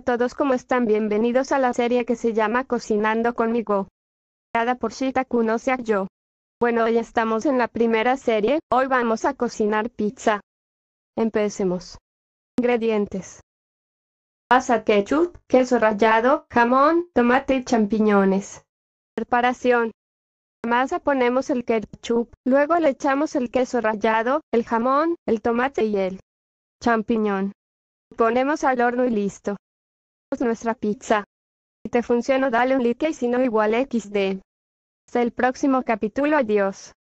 todos, ¿cómo están? Bienvenidos a la serie que se llama Cocinando conmigo. Creada por Shitaku no yo. Bueno, hoy estamos en la primera serie, hoy vamos a cocinar pizza. Empecemos. Ingredientes. Pasa ketchup, queso rallado, jamón, tomate y champiñones. Preparación. La masa ponemos el ketchup, luego le echamos el queso rallado, el jamón, el tomate y el champiñón. Ponemos al horno y listo. Nuestra pizza. Si te funciona dale un like y si no igual XD. Hasta el próximo capítulo adiós.